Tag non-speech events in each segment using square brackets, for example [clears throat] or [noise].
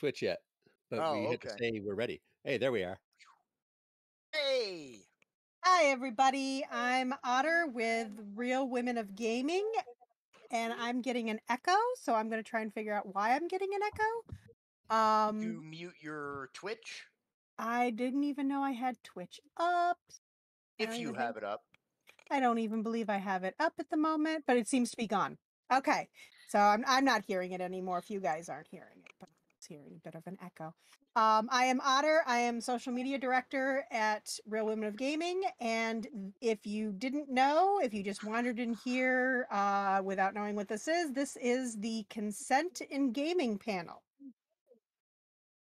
not on Twitch yet, but Oh, we had to okay. say we're ready. Hey, there we are. Hey. Hi, everybody. I'm Otter with Real Women of Gaming, and I'm getting an echo, so I'm going to try and figure out why I'm getting an echo. Um, you mute your Twitch I didn't even know I had Twitch up. If you have it up. I don't even believe I have it up at the moment, but it seems to be gone. Okay, so I'm I'm not hearing it anymore. If you guys aren't hearing it, but I was hearing a bit of an echo. Um, I am Otter. I am social media director at Real Women of Gaming. And if you didn't know, if you just wandered in here uh, without knowing what this is, this is the Consent in Gaming panel.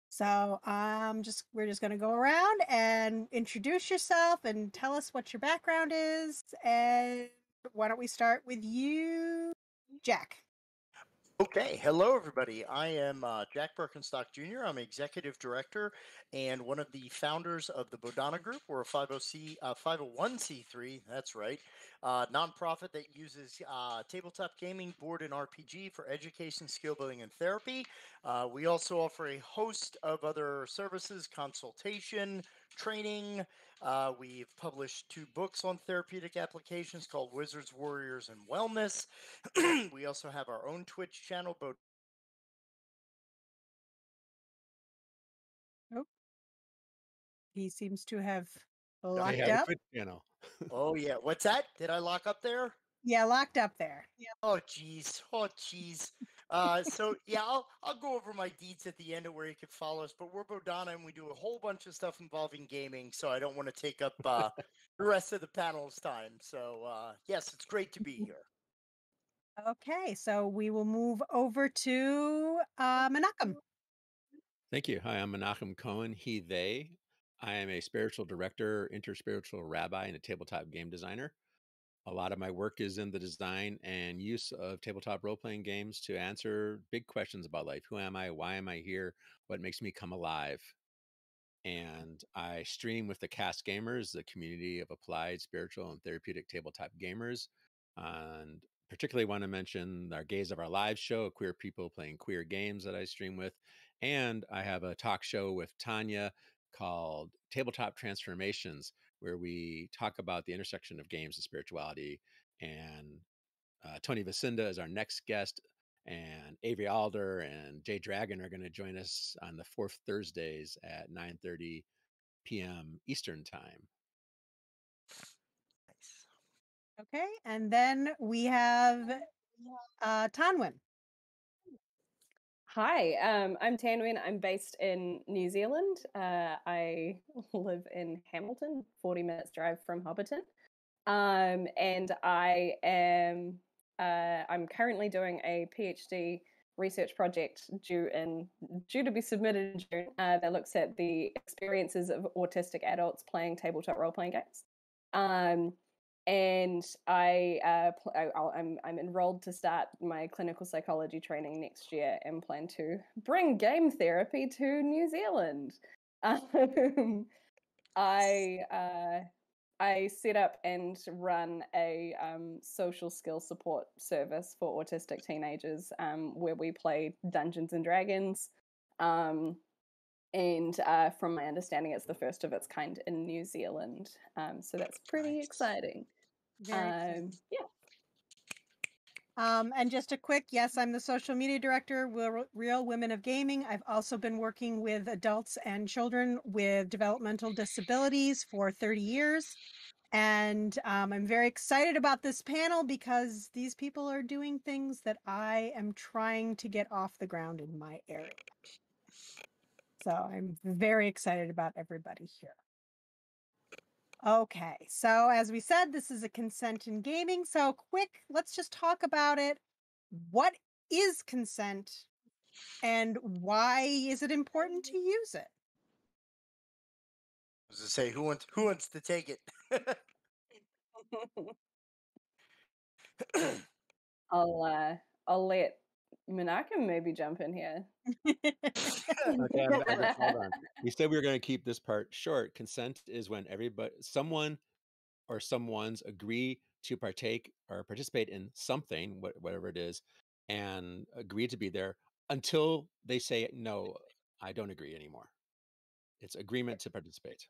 So um, just we're just going to go around and introduce yourself and tell us what your background is. And why don't we start with you, Jack? Okay, hello everybody. I am uh, Jack Berkenstock Jr. I'm executive director and one of the founders of the Bodhana Group. We're a 50C, uh, 501c3. That's right, uh, nonprofit that uses uh, tabletop gaming, board, and RPG for education, skill building, and therapy. Uh, we also offer a host of other services, consultation, training. Uh, we've published two books on therapeutic applications called Wizards, Warriors, and Wellness. [clears throat] we also have our own Twitch channel, Bo- He seems to have locked have up. Twitch channel. [laughs] Oh yeah, what's that? Did I lock up there? Yeah, locked up there. Oh jeez, oh jeez. Uh, so yeah, I'll I'll go over my deeds at the end of where you can follow us. But we're Bodhana, and we do a whole bunch of stuff involving gaming. So I don't want to take up uh, [laughs] the rest of the panel's time. So uh, yes, it's great to be here. Okay, so we will move over to uh, Menachem. Thank you. Hi, I'm Menachem Cohen, he, they. I am a spiritual director, interspiritual rabbi, and a tabletop game designer. A lot of my work is in the design and use of tabletop role playing games to answer big questions about life. Who am I? Why am I here? What makes me come alive? Uh-huh. And I stream with the Cast Gamers, the community of applied, spiritual, and therapeutic tabletop gamers. And particularly want to mention our Gays of Our Lives show, queer people playing queer games that I stream with. And I have a talk show with Tanya called Tabletop Transformations, where we talk about the intersection of games and spirituality. And uh, Tony Vacinda is our next guest, and Avery Alder and Jay Dragon are going to join us on the fourth Thursdays at 9:30 p.m. Eastern Time. Nice. Okay, and then we have uh, Tanwin. Hi, um, I'm Tanwin. I'm based in New Zealand. Uh, I [laughs] live in Hamilton, 40 minutes drive from Hobbiton. Um, and I am uh, I'm currently doing a PhD research project due in due to be submitted in June uh, that looks at the experiences of autistic adults playing tabletop role playing games. Um, and I, uh, pl- I I'm I'm enrolled to start my clinical psychology training next year and plan to bring game therapy to New Zealand. [laughs] Um, I uh, I set up and run a um, social skill support service for autistic teenagers um, where we play Dungeons and Dragons. Um, and uh, from my understanding, it's the first of its kind in New Zealand. Um, so that's pretty exciting. Um, yeah. Um, and just a quick yes, I'm the social media director, Real, Real Women of Gaming. I've also been working with adults and children with developmental disabilities for 30 years. And um, I'm very excited about this panel because these people are doing things that I am trying to get off the ground in my area. So I'm very excited about everybody here. Okay, so as we said, this is a consent in gaming. So, quick, let's just talk about it. What is consent and why is it important to use it? I was to say, who wants who wants to take it? [laughs] [laughs] I'll uh, I'll let Menachem maybe jump in here. [laughs] Okay, on. We said we were going to keep this part short. Consent is when everybody, someone, or someone's agree to partake or participate in something, what, whatever it is, and agree to be there until they say no. I don't agree anymore. It's agreement to participate.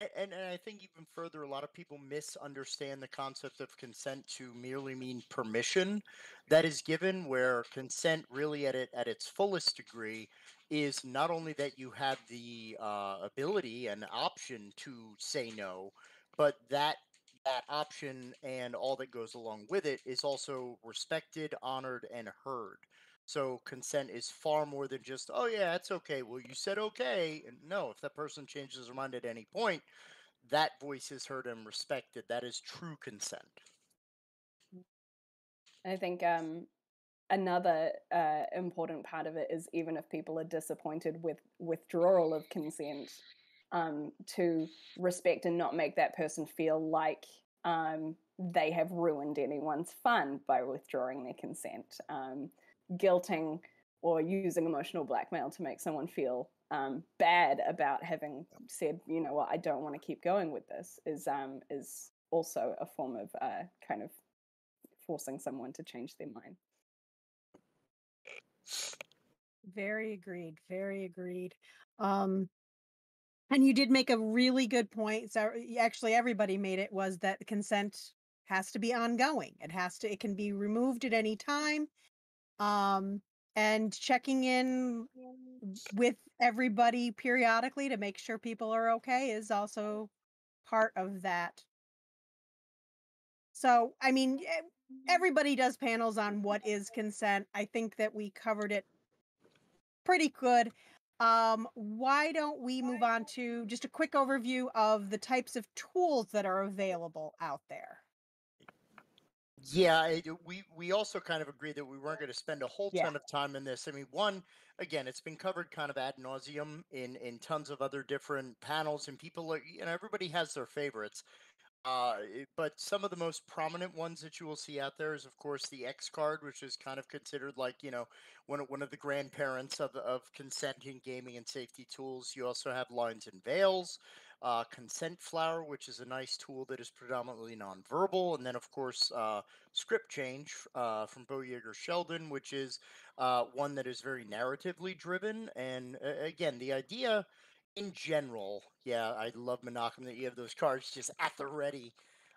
And, and I think even further, a lot of people misunderstand the concept of consent to merely mean permission that is given, where consent really at it at its fullest degree is not only that you have the uh, ability and option to say no, but that that option and all that goes along with it is also respected, honored, and heard. So consent is far more than just, oh yeah, it's okay. Well, you said okay. And no, if that person changes their mind at any point, that voice is heard and respected. That is true consent. I think um, another uh, important part of it is even if people are disappointed with withdrawal of consent, um, to respect and not make that person feel like um, they have ruined anyone's fun by withdrawing their consent. Um, guilting or using emotional blackmail to make someone feel um, bad about having said, you know what, I don't want to keep going with this is um, is also a form of uh, kind of forcing someone to change their mind. Very agreed. Very agreed. Um, and you did make a really good point. So actually, everybody made it was that consent has to be ongoing. It has to. It can be removed at any time. Um, and checking in with everybody periodically to make sure people are okay is also part of that. So, I mean, e- everybody does panels on what is consent. I think that we covered it pretty good. Um, why don't we move on to just a quick overview of the types of tools that are available out there? Yeah, I do- we we also kind of agreed that we weren't going to spend a whole Yeah. ton of time in this. I mean, one again, it's been covered kind of ad nauseum in in tons of other different panels, and people are you know everybody has their favorites. Uh, but some of the most prominent ones that you will see out there is, of course, the X card, which is kind of considered like you know one of, one of the grandparents of of consent in gaming and safety tools. You also have lines and veils, uh, Consent Flower, which is a nice tool that is predominantly nonverbal, and then of course uh, Script Change uh, from Beau Jágr Sheldon, which is uh, one that is very narratively driven. And uh, again, the idea in general, yeah, I love Menachem that you have those cards just at the ready.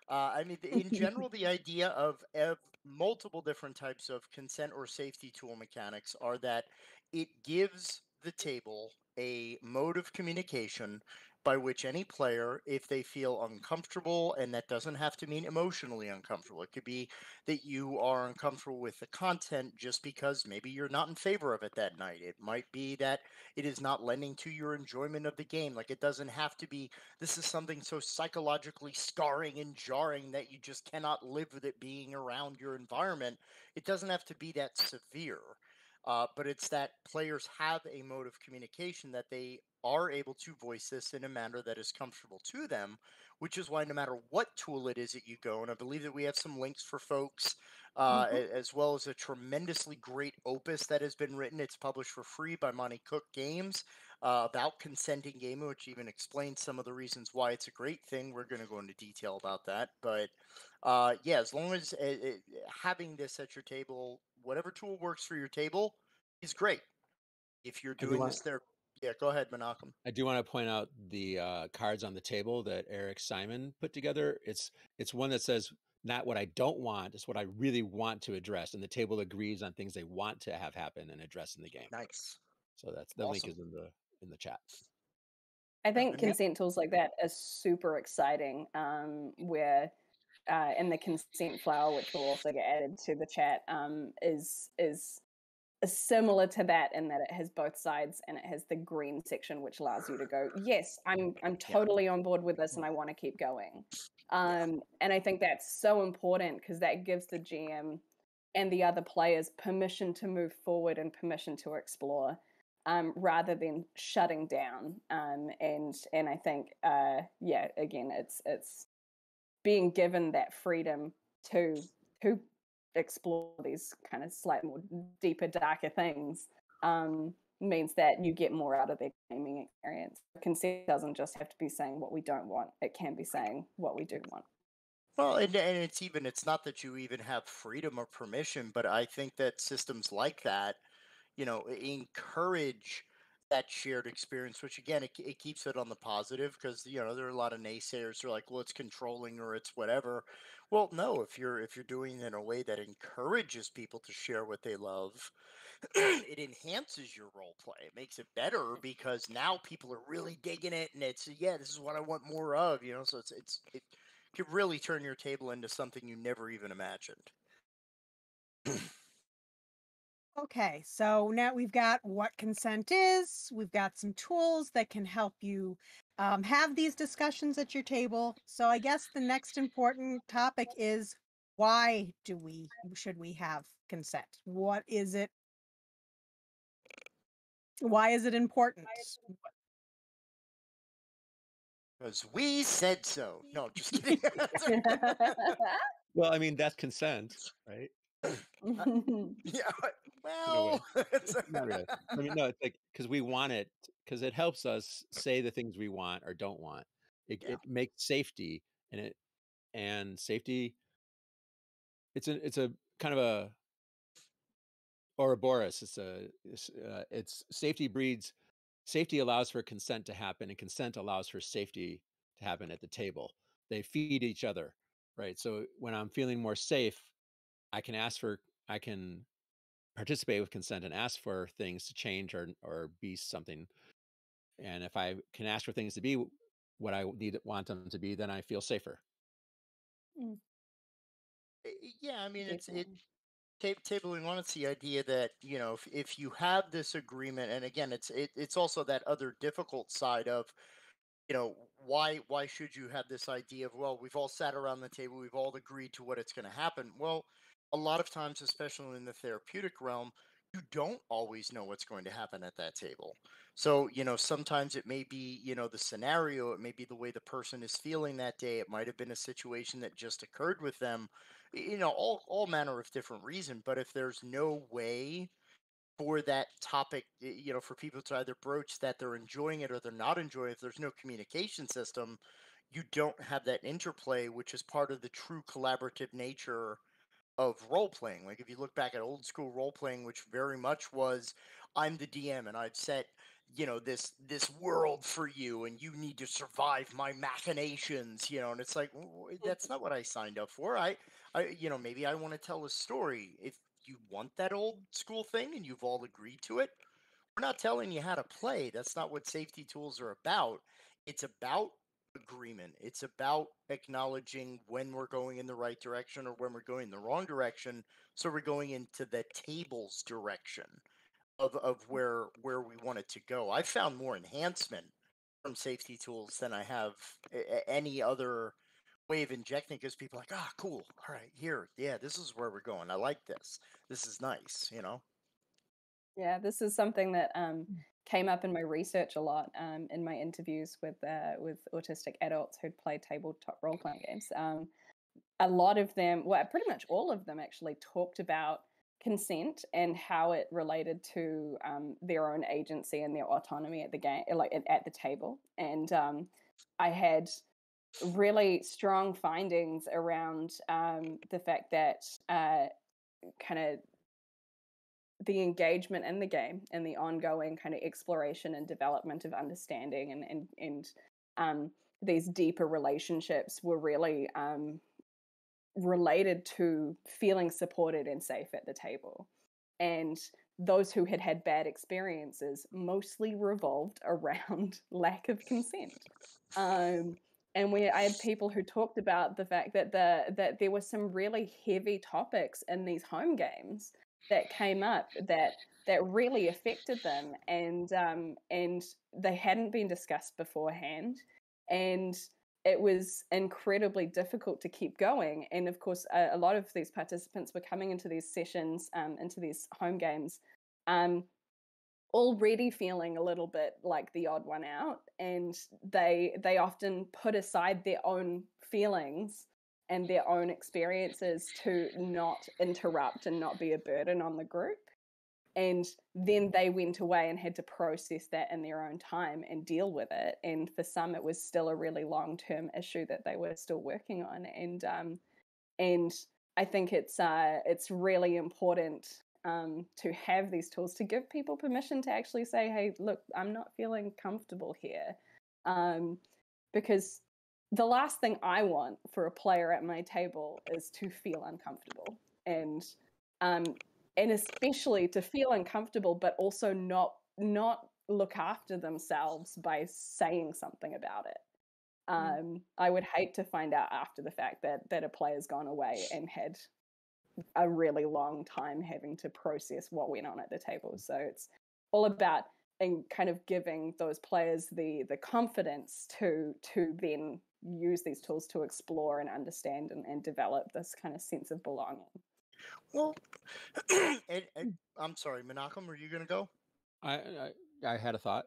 Uh, I mean, in general, [laughs] the idea of, of multiple different types of consent or safety tool mechanics are that it gives the table a mode of communication by which any player, if they feel uncomfortable, and that doesn't have to mean emotionally uncomfortable, it could be that you are uncomfortable with the content just because maybe you're not in favor of it that night. It might be that it is not lending to your enjoyment of the game. Like it doesn't have to be, this is something so psychologically scarring and jarring that you just cannot live with it being around your environment. It doesn't have to be that severe. Uh, but it's that players have a mode of communication that they are able to voice this in a manner that is comfortable to them, which is why no matter what tool it is that you go, and I believe that we have some links for folks, uh, Mhm. as well as a tremendously great opus that has been written. It's published for free by Monte Cook Games uh, about consenting gaming, which even explains some of the reasons why it's a great thing. We're going to go into detail about that, but uh, yeah, as long as uh, uh, having this at your table, whatever tool works for your table, is great. If you're I do doing this there, yeah, go ahead, Menachem. I do want to point out the uh, cards on the table that Eric Simon put together. It's it's one that says not what I don't want, it's what I really want to address, and the table agrees on things they want to have happen and address in the game. Nice. So that's the link is in the in the chat. I think consent tools like that are super exciting. Um, where uh, in the consent flower, which will also get added to the chat, um, is is similar to that in that it has both sides and it has the green section, which allows you to go, yes, I'm I'm totally on board with this and I want to keep going. Um, and I think that's so important because that gives the GM and the other players permission to move forward and permission to explore um, rather than shutting down. Um, and and I think uh, yeah, again, it's it's being given that freedom to to explore these kind of slightly more deeper, darker things um, means that you get more out of their gaming experience. Consent doesn't just have to be saying what we don't want; it can be saying what we do want. Well, and, and it's even, it's not that you even have freedom or permission, but I think that systems like that, you know, encourage that shared experience, which again, it, it keeps it on the positive because you know there are a lot of naysayers who are like, well, it's controlling or it's whatever. Well, no, if you're if you're doing it in a way that encourages people to share what they love, [clears throat] it enhances your role play. It makes it better because now people are really digging it, and it's yeah, this is what I want more of. You know, so it's it's it could really turn your table into something you never even imagined. Okay, so now we've got what consent is. We've got some tools that can help you um, have these discussions at your table. So I guess the next important topic is why do we should we have consent? What is it? Why is it important? Because we said so. No, just kidding. [laughs] [laughs] Well, I mean, that's consent, right? [laughs] [laughs] yeah. Well, [laughs] it's Not really. I mean, no, it's like because we want it because it helps us say the things we want or don't want. It, Yeah. it makes safety and it and safety. It's a it's a kind of a Ouroboros. It's a it's, uh, it's safety breeds safety allows for consent to happen and consent allows for safety to happen at the table. They feed each other, right? So when I'm feeling more safe, I can ask for I can participate with consent and ask for things to change or or be something. And if I can ask for things to be what I need want them to be, then I feel safer. Uh, yeah. I mean, it's it. Tabling on it's the idea that you know if, if you have this agreement, and again, it's it, it's also that other difficult side of you know why why should you have this idea of well we've all sat around the table we've all agreed to what it's going to happen well a lot of times especially in the therapeutic realm you don't always know what's going to happen at that table. So you know sometimes it may be you know the scenario it may be the way the person is feeling that day it might have been a situation that just occurred with them you know all all manner of different reason but if there's no way for that topic, you know, for people to either broach that they're enjoying it or they're not enjoying it, if there's no communication system, you don't have that interplay, which is part of the true collaborative nature of role playing. Like if you look back at old school role playing, which very much was I'm the DM and I've set you know this this world for you and you need to survive my machinations you know and it's like "W- w- that's not what i signed up for. I i you know maybe i want to tell a story. If you want that old school thing and you've all agreed to it we're not telling you how to play. That's not what safety tools are about. It's about agreement. It's about acknowledging when we're going in the right direction or when we're going in the wrong direction so we're going into the table's direction of, of where where we want it to go. I found more enhancement from safety tools than i have any other way of injecting because people like ah cool. All right here. Yeah this is where we're going. I like this. This is nice you know? Yeah, this is something that um, came up in my research a lot um, in my interviews with uh, with autistic adults who'd played tabletop role playing games. Um, a lot of them, well, pretty much all of them, actually talked about consent and how it related to um, their own agency and their autonomy at the game, like at, at the table. And um, I had really strong findings around um, the fact that uh, kind of the engagement in the game and the ongoing kind of exploration and development of understanding and and and um, these deeper relationships were really um, related to feeling supported and safe at the table. And those who had had bad experiences mostly revolved [laughs] around lack of consent. Um, and we, I had people who talked about the fact that the that there were some really heavy topics in these home games that came up that that really affected them, and um, and they hadn't been discussed beforehand, and it was incredibly difficult to keep going. And of course, a, a lot of these participants were coming into these sessions, um, into these home games, um, already feeling a little bit like the odd one out, and they they often put aside their own feelings and their own experiences to not interrupt and not be a burden on the group. And then they went away and had to process that in their own time and deal with it. And for some, it was still a really long term issue that they were still working on. And um, and I think it's uh, it's really important um, to have these tools to give people permission to actually say, "Hey, look, I'm not feeling comfortable here," um, because the last thing I want for a player at my table is to feel uncomfortable, and um, and especially to feel uncomfortable, but also not not look after themselves by saying something about it. Mm. Um, I would hate to find out after the fact that that a player's gone away and had a really long time having to process what went on at the table. So it's all about and kind of giving those players the the confidence to to then use these tools to explore and understand and, and develop this kind of sense of belonging. Well, [clears throat] and, and. I'm sorry, Menachem, are you going to go? I, I, I had a thought.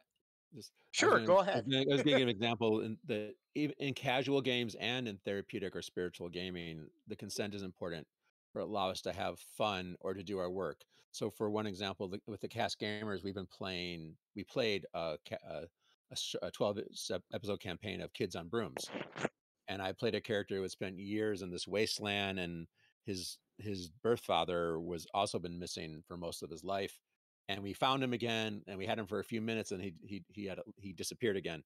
Just, sure, gonna, go ahead. I was giving to an [laughs] example in the in casual games and in therapeutic or spiritual gaming, the consent is important for allow us to have fun or to do our work. So, for one example, the, with the cast gamers, we've been playing. We played uh, a, a, a 12 episode campaign of Kids on Brooms, and I played a character who had spent years in this wasteland, and his his birth father was also been missing for most of his life and we found him again and we had him for a few minutes and he he he had he disappeared again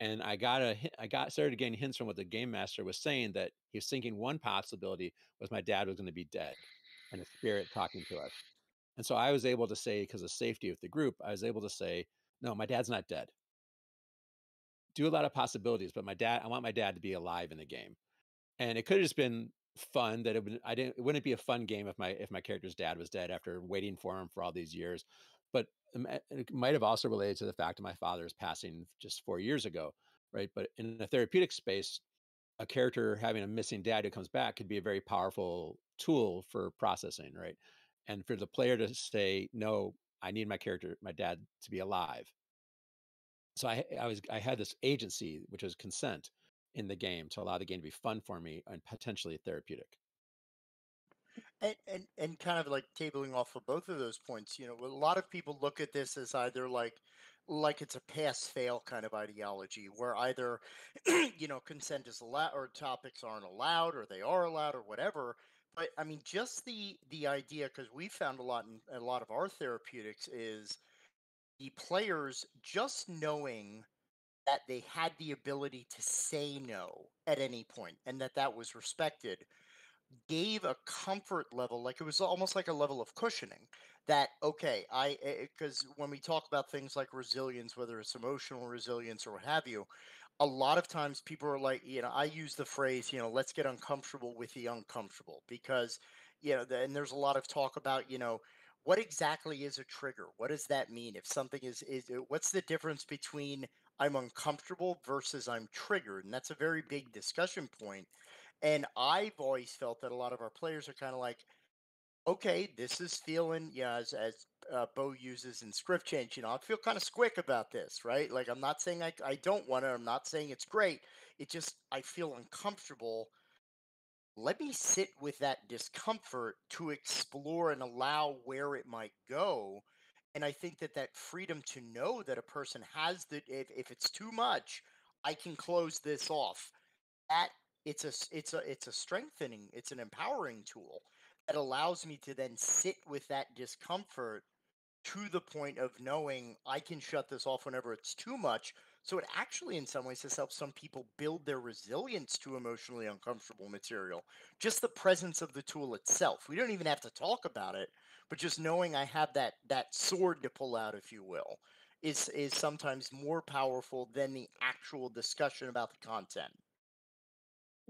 and i got a i got started getting hints from what the game master was saying that he was thinking one possibility was my dad was going to be dead and a spirit talking to us and so i was able to say because of safety with the group i was able to say no my dad's not dead do a lot of possibilities but my dad i want my dad to be alive in the game and it could have just been fun that it would I didn't it wouldn't be a fun game if my if my character's dad was dead after waiting for him for all these years. But um, it might have also related to the fact of my father's passing just four years ago, right? But in a therapeutic space, a character having a missing dad who comes back could be a very powerful tool for processing, right? And for the player to say, "No, I need my character, my dad, to be alive." So I, I was, I had this agency, which was consent, in the game to allow the game to be fun for me and potentially therapeutic. And, and and kind of like tabling off of both of those points, you know, a lot of people look at this as either like like it's a pass fail kind of ideology where either [clears throat] you know consent is allowed or topics aren't allowed or they are allowed or whatever but i mean just the the idea because we found a lot in a lot of our therapeutics is the players just knowing that they had the ability to say no at any point and that that was respected gave a comfort level like it was almost like a level of cushioning that okay i because eh, when we talk about things like resilience whether it's emotional resilience or what have you a lot of times people are like you know i use the phrase you know let's get uncomfortable with the uncomfortable because you know and there's a lot of talk about you know what exactly is a trigger what does that mean if something is is what's the difference between I'm uncomfortable versus I'm triggered. And that's a very big discussion point. And I've always felt that a lot of our players are kind of like, okay, this is feeling, yeah, as, as uh, Beau uses in script change, you know, I feel kind of squick about this, right? Like, I'm not saying I, I don't want it. I'm not saying it's great. It just, I feel uncomfortable. Let me sit with that discomfort to explore and allow where it might go and I think that that freedom to know that a person has that if, if it's too much, I can close this off. That it's a it's a it's a strengthening, it's an empowering tool that allows me to then sit with that discomfort to the point of knowing I can shut this off whenever it's too much. So it actually, in some ways, has helped some people build their resilience to emotionally uncomfortable material. Just the presence of the tool itself. We don't even have to talk about it but just knowing I have that that sword to pull out, if you will, is is sometimes more powerful than the actual discussion about the content.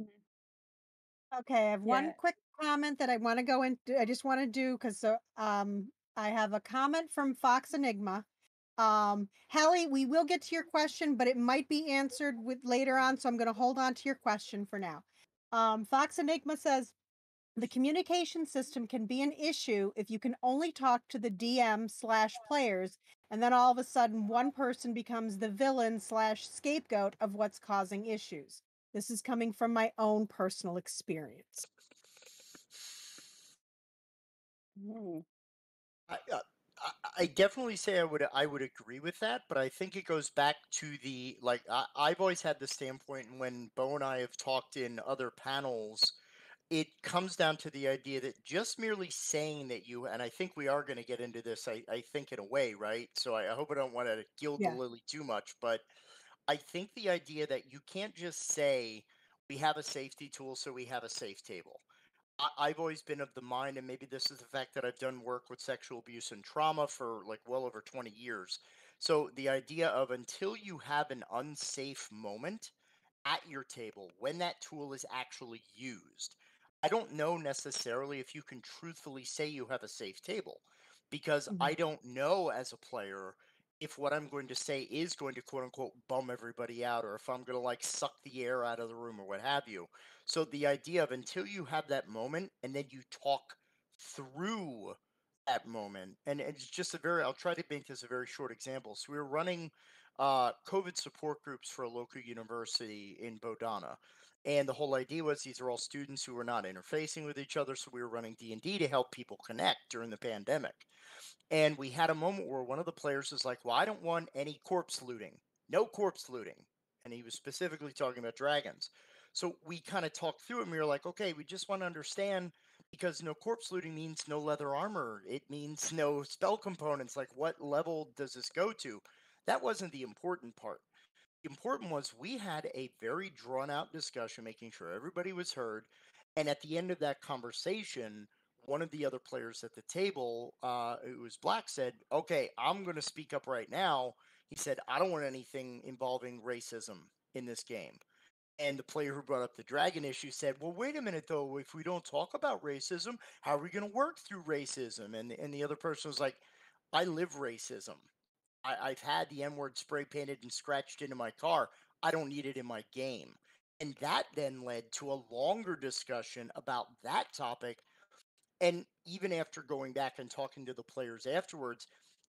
Mm-hmm. Okay, I have yeah. one quick comment that I want to go into. I just want to do because uh, um, I have a comment from Fox Enigma. Um, Hallie, we will get to your question, but it might be answered with later on, so I'm going to hold on to your question for now. Um, Fox Enigma says, the communication system can be an issue if you can only talk to the DM slash players, and then all of a sudden one person becomes the villain slash scapegoat of what's causing issues. This is coming from my own personal experience. Mm. I, uh, I definitely say I would I would agree with that, but I think it goes back to the like I, I've always had the standpoint when Beau and I have talked in other panels it comes down to the idea that just merely saying that you, and I think we are going to get into this, I, I think, in a way, right? So I, I hope I don't want to gild Yeah. the lily too much, but I think the idea that you can't just say, we have a safety tool, so we have a safe table. I, I've always been of the mind, and maybe this is the fact that I've done work with sexual abuse and trauma for like well over 20 years. So the idea of until you have an unsafe moment at your table when that tool is actually used, I don't know necessarily if you can truthfully say you have a safe table because Mhm. I don't know as a player if what I'm going to say is going to quote unquote bum everybody out or if I'm going to like suck the air out of the room or what have you. So the idea of until you have that moment and then you talk through that moment, and it's just a very, I'll try to make this a very short example. So we were running uh, COVID support groups for a local university in Bodhana. And the whole idea was these are all students who were not interfacing with each other, so we were running D&D to help people connect during the pandemic. And we had a moment where one of the players was like, "Well, I don't want any corpse looting. No corpse looting." And he was specifically talking about dragons. So we kind of talked through it and we were like, "Okay, we just want to understand because no corpse looting means no leather armor. It means no spell components. Like what level does this go to?" That wasn't the important part important was we had a very drawn out discussion, making sure everybody was heard. And at the end of that conversation, one of the other players at the table, uh, it was Black, said, Okay, I'm going to speak up right now. He said, I don't want anything involving racism in this game. And the player who brought up the dragon issue said, Well, wait a minute, though. If we don't talk about racism, how are we going to work through racism? And, and the other person was like, I live racism. I, I've had the N word spray painted and scratched into my car. I don't need it in my game. And that then led to a longer discussion about that topic. And even after going back and talking to the players afterwards,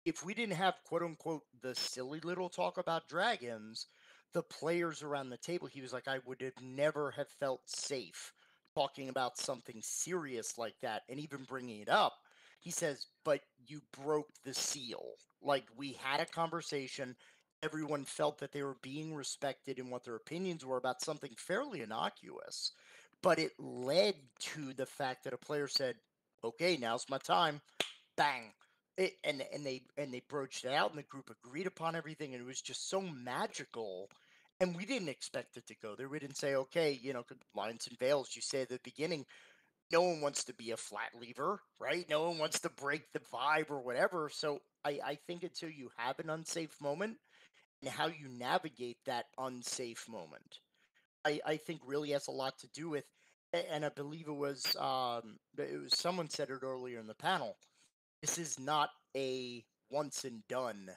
if we didn't have quote unquote the silly little talk about dragons, the players around the table, he was like, I would have never have felt safe talking about something serious like that and even bringing it up. He says, but you broke the seal. Like we had a conversation. Everyone felt that they were being respected in what their opinions were about something fairly innocuous. But it led to the fact that a player said, okay, now's my time. Bang. It, and and they and they broached it out and the group agreed upon everything and it was just so magical and we didn't expect it to go there we didn't say okay you know lines and veils you say at the beginning no one wants to be a flat lever, right? No one wants to break the vibe or whatever. So I, I think until you have an unsafe moment and how you navigate that unsafe moment, I, I think really has a lot to do with, and I believe it was um, it was someone said it earlier in the panel. This is not a once and done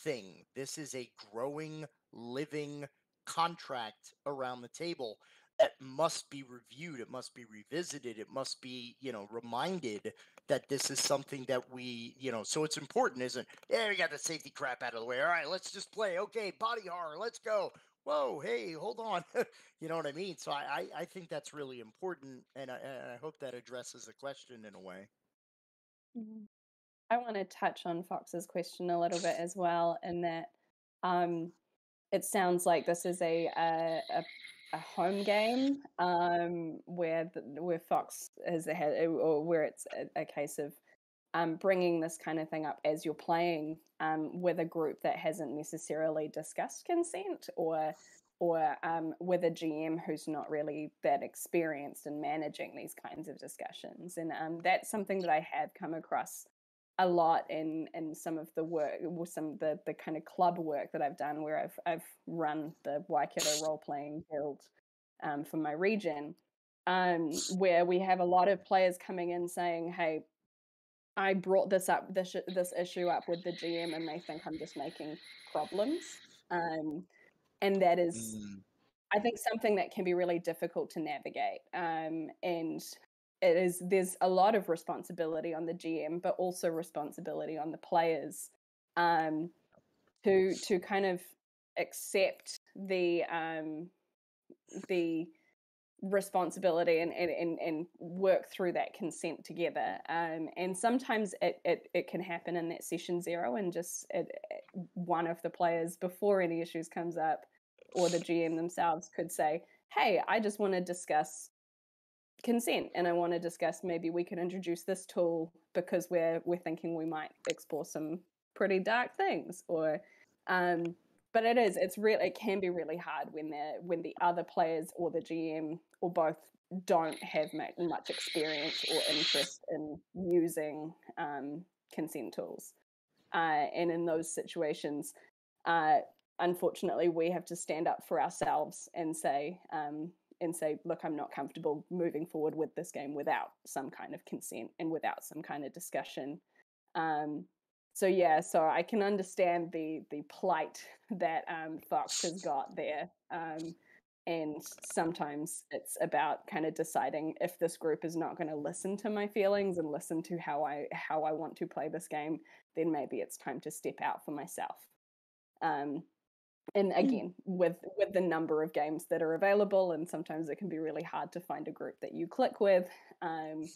thing. This is a growing, living contract around the table that must be reviewed it must be revisited it must be you know reminded that this is something that we you know so it's important isn't yeah we got the safety crap out of the way. All right let's just play. Okay body horror let's go. Whoa hey hold on. [laughs] You know what i mean? So i i, I think that's really important and I, and I hope that addresses the question in a way. Mhm. I want to touch on Fox's question a little bit as well, in that um, it sounds like this is a a, a, a home game um, where the, where Fox has had or where it's a, a case of um, bringing this kind of thing up as you're playing um, with a group that hasn't necessarily discussed consent or or um, with a GM who's not really that experienced in managing these kinds of discussions. And um, that's something that I have come across a lot in in some of the work, with some of the the kind of club work that I've done, where I've I've run the Waikato role playing guild um, for my region, um, where we have a lot of players coming in saying, "Hey." I brought this up this this issue up with the GM and they think I'm just making problems. Um, and that is Mm. I think something that can be really difficult to navigate. Um, and it is there's a lot of responsibility on the GM, but also responsibility on the players um, to to kind of accept the um, the responsibility and, and, and, work through that consent together. Um, and sometimes it, it, it can happen in that session zero and just it, it- one of the players before any issues comes up or the GM themselves could say, hey, I just want to discuss consent and I want to discuss maybe we could introduce this tool because we're we're thinking we might explore some pretty dark things or um but it is it's really it can be really hard when the when the other players or the GM or both don't have much experience or interest in using um, consent tools uh, and in those situations uh, unfortunately we have to stand up for ourselves and say um, and say, look, I'm not comfortable moving forward with this game without some kind of consent and without some kind of discussion. Um, so yeah, so I can understand the the plight [laughs] that um, Fox has got there, um, and sometimes it's about kind of deciding if this group is not going to listen to my feelings and listen to how I how I want to play this game, then maybe it's time to step out for myself. Um, and mm. again with with the number of games that are available and sometimes it can be really hard to find a group that you click with um,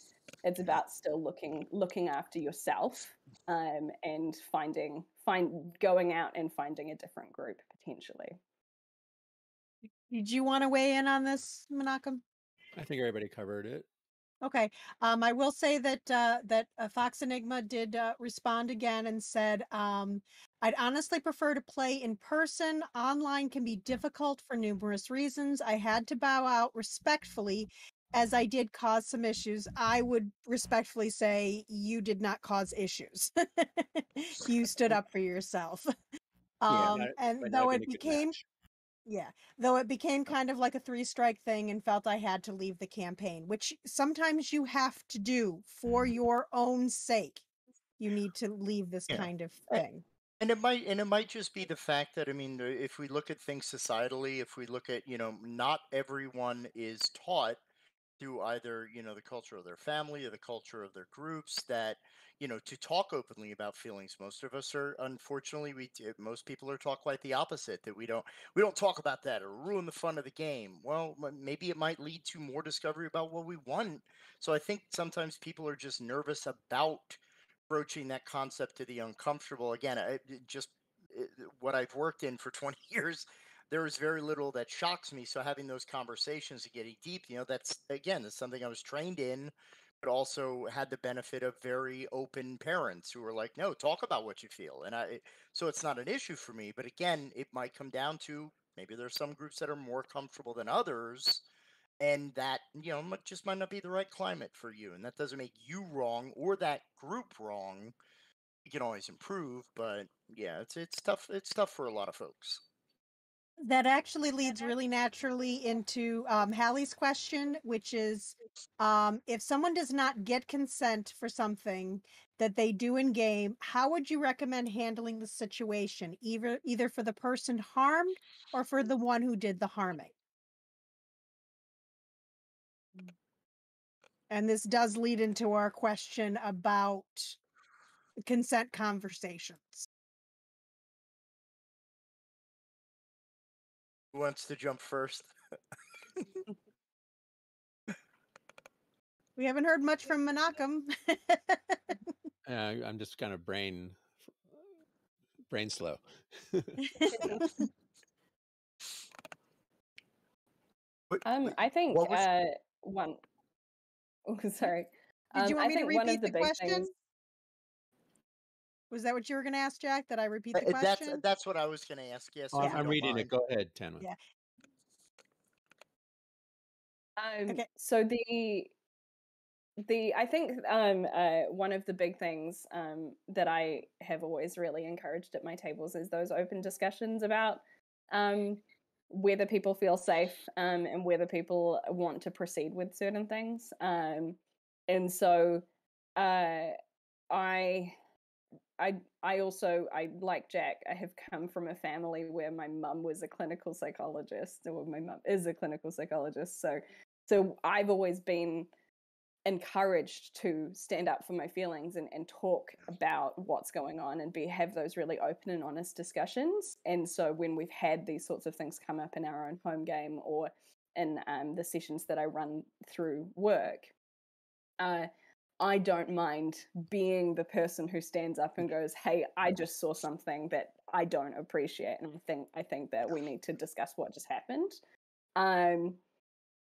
it's about still looking looking after yourself um, and finding find going out and finding a different group potentially did you want to weigh in on this Menachem? i think everybody covered it Okay. Um, I will say that uh, that uh, Fox Enigma did uh, respond again and said, um, "I'd honestly prefer to play in person. Online can be difficult for numerous reasons. I had to bow out respectfully, as I did cause some issues. I would respectfully say you did not cause issues. [laughs] you stood [laughs] up for yourself. Um, yeah, and though it became." Yeah, though it became kind of like a three strike thing and felt I had to leave the campaign, which sometimes you have to do for mm-hmm. your own sake. You need to leave this Yeah. kind of thing. And it might and it might just be the fact that I mean, if we look at things societally, if we look at you know, not everyone is taught through either you know the culture of their family or the culture of their groups that you know to talk openly about feelings most of us are unfortunately we most people are taught quite the opposite that we don't we don't talk about that or ruin the fun of the game. Well maybe it might lead to more discovery about what we want. So i think sometimes people are just nervous about broaching that concept to the uncomfortable. Again it just what i've worked in for [laughs] 20 years there is very little that shocks me. So having those conversations and getting deep you know that's again that's something i was trained in but also had the benefit of very open parents who were like, "No, talk about what you feel." And I, so it's not an issue for me. But again, it might come down to maybe there's some groups that are more comfortable than others, and that you know just might not be the right climate for you. And that doesn't make you wrong or that group wrong. You can always improve, but yeah, it's it's tough. It's tough for a lot of folks. That actually leads really naturally into um, Hallie's question, which is um, if someone does not get consent for something that they do in game, how would you recommend handling the situation, either either for the person harmed or for the one who did the harming? And this does lead into our question about consent conversations. Who wants to jump first? [laughs] we haven't heard much from Menachem. [laughs] uh, I'm just kind of brain brain slow. [laughs] um, I think was... uh, one. Oh, sorry. Did um, you want me to repeat the, the question? Things... Was that what you were going to ask, Jack? That I repeat the question? That's that's what I was going to ask. Yes. Oh, I'm reading mind. it. Go ahead, Tanwa. Yeah. Um, okay. So the the I think um, uh, one of the big things um, that I have always really encouraged at my tables is those open discussions about um, whether people feel safe um, and whether people want to proceed with certain things. Um, and so uh, I I I also I like Jack. I have come from a family where my mum was a clinical psychologist, or my mum is a clinical psychologist. So so I've always been encouraged to stand up for my feelings and, and talk about what's going on and be have those really open and honest discussions. And so when we've had these sorts of things come up in our own home game or in um, the sessions that I run through work, uh, I don't mind being the person who stands up and goes, "Hey, I just saw something that I don't appreciate, and I think I think that we need to discuss what just happened." Um,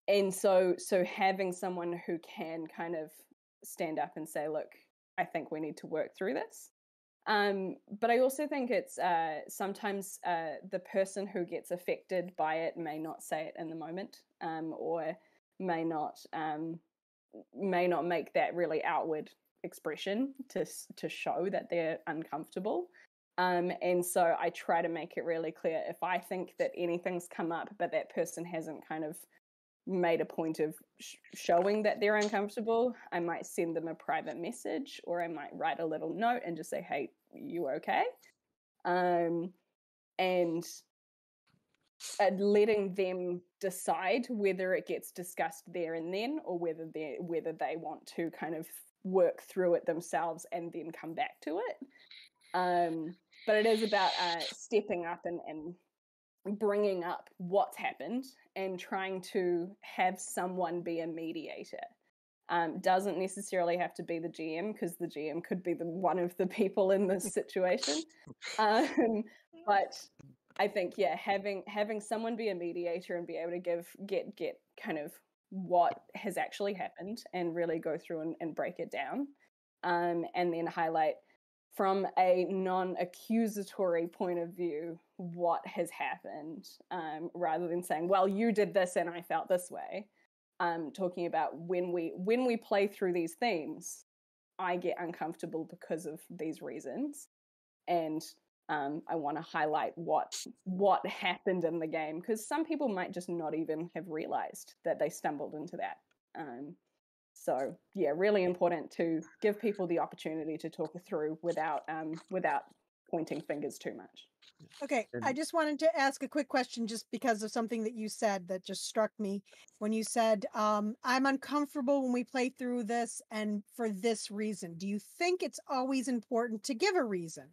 and so so having someone who can kind of stand up and say look i think we need to work through this. Um, but i also think it's uh, sometimes uh, the person who gets affected by it may not say it in the moment um, or may not um, may not make that really outward expression to to show that they're uncomfortable um, and so I try to make it really clear if I think that anything's come up, but that person hasn't kind of made a point of sh- showing that they're uncomfortable, I might send them a private message or I might write a little note and just say, hey, you okay? Um, and uh, letting them decide whether it gets discussed there and then or whether they whether they want to kind of work through it themselves and then come back to it. Um, but it is about uh, stepping up and, and bringing up what's happened and trying to have someone be a mediator. Um, doesn't necessarily have to be the GM because the GM could be the one of the people in this situation. [laughs] Um, but I think yeah, having having someone be a mediator and be able to give get get kind of what has actually happened and really go through and, and break it down, um, and then highlight from a non-accusatory point of view what has happened um, rather than saying well you did this and i felt this way um, talking about when we when we play through these themes i get uncomfortable because of these reasons and um, i want to highlight what what happened in the game because some people might just not even have realized that they stumbled into that um, so yeah, really important to give people the opportunity to talk through without um, without pointing fingers too much. Okay, I just wanted to ask a quick question just because of something that you said that just struck me when you said, um, I'm uncomfortable when we play through this and for this reason. Do you think it's always important to give a reason?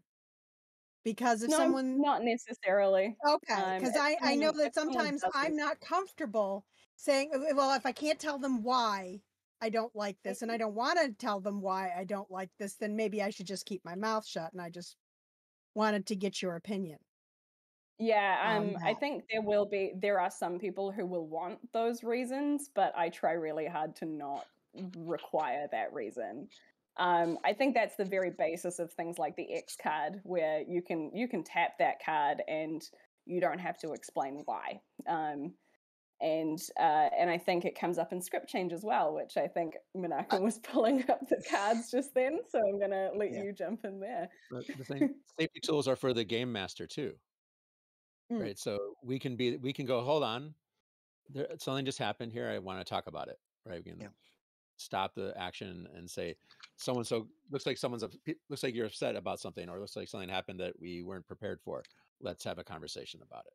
Because if no, someone. Not necessarily. Okay, because um, I, I know that sometimes I'm not comfortable saying, well, if I can't tell them why, I don't like this and I don't want to tell them why I don't like this, then maybe I should just keep my mouth shut. And I just wanted to get your opinion. Yeah, um, I think there will be, there are some people who will want those reasons, but I try really hard to not require that reason. Um, I think that's the very basis of things like the X card, where you can you can tap that card and you don't have to explain why. Um, and uh, and I think it comes up in script change as well, which I think Menachem was [laughs] pulling up the cards just then. So I'm going to let yeah. you jump in there. the same [laughs] safety tools are for the game master too, mm. right? So we can be we can go hold on, there, something just happened here. I want to talk about it, right? We can yeah. stop the action and say, someone so looks like someone's looks like you're upset about something, or looks like something happened that we weren't prepared for. Let's have a conversation about it.